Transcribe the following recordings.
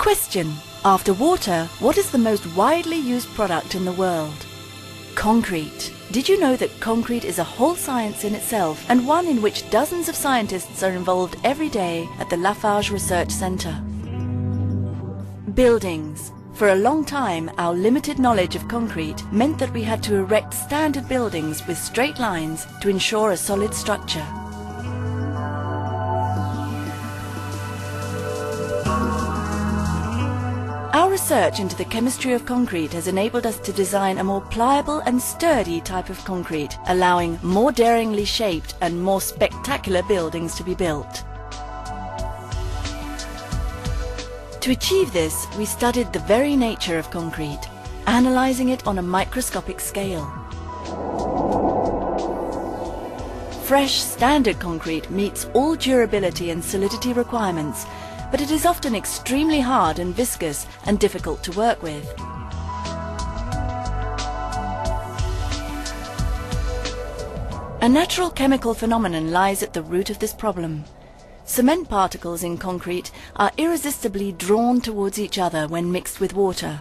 Question. After water, what is the most widely used product in the world? Concrete. Did you know that concrete is a whole science in itself and one in which dozens of scientists are involved every day at the Lafarge Research Centre? Buildings. For a long time, our limited knowledge of concrete meant that we had to erect standard buildings with straight lines to ensure a solid structure. Research into the chemistry of concrete has enabled us to design a more pliable and sturdy type of concrete, allowing more daringly shaped and more spectacular buildings to be built. To achieve this, we studied the very nature of concrete, analysing it on a microscopic scale. Fresh standard concrete meets all durability and solidity requirements but it is often extremely hard and viscous and difficult to work with. A natural chemical phenomenon lies at the root of this problem. Cement particles in concrete are irresistibly drawn towards each other when mixed with water.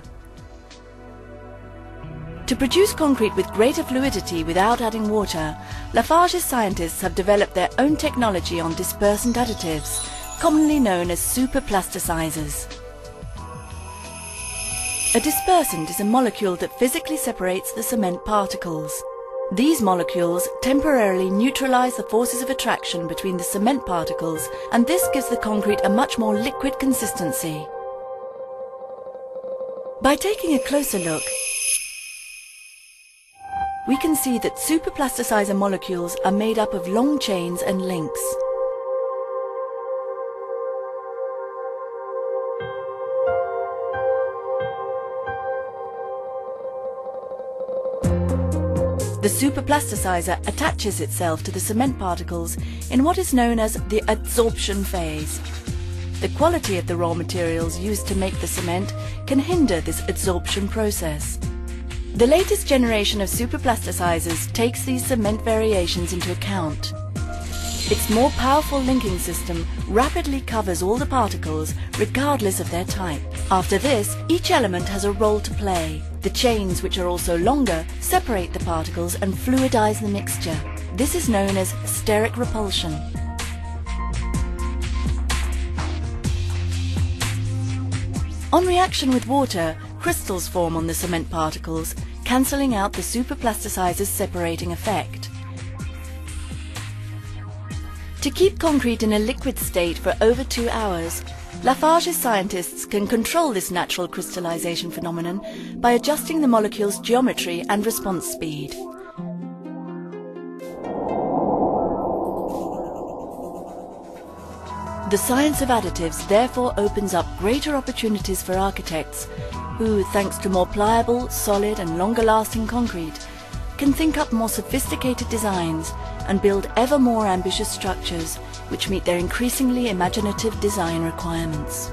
To produce concrete with greater fluidity without adding water, Lafarge's scientists have developed their own technology on dispersant additives commonly known as superplasticizers. A dispersant is a molecule that physically separates the cement particles. These molecules temporarily neutralize the forces of attraction between the cement particles and this gives the concrete a much more liquid consistency. By taking a closer look, we can see that superplasticizer molecules are made up of long chains and links. The superplasticizer attaches itself to the cement particles in what is known as the adsorption phase. The quality of the raw materials used to make the cement can hinder this adsorption process. The latest generation of superplasticizers takes these cement variations into account. Its more powerful linking system rapidly covers all the particles regardless of their type. After this, each element has a role to play. The chains, which are also longer, separate the particles and fluidize the mixture. This is known as steric repulsion. On reaction with water, crystals form on the cement particles, cancelling out the superplasticizer's separating effect. To keep concrete in a liquid state for over two hours, Lafarge's scientists can control this natural crystallization phenomenon by adjusting the molecule's geometry and response speed. The science of additives therefore opens up greater opportunities for architects who, thanks to more pliable, solid and longer lasting concrete, can think up more sophisticated designs and build ever more ambitious structures which meet their increasingly imaginative design requirements.